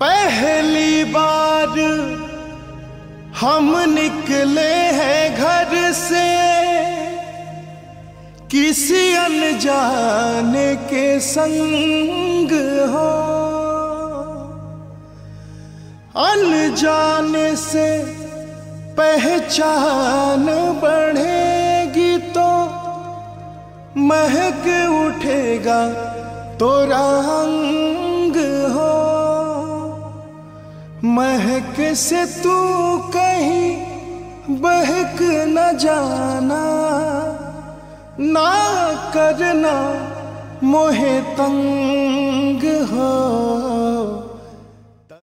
पहली बार हम निकले हैं घर से, किसी अनजाने के संग हो। अनजाने से पहचान बढ़ेगी तो महक उठेगा तो रंग महक से तू कहीं बहक न जाना। ना करना मोहे तंग हो।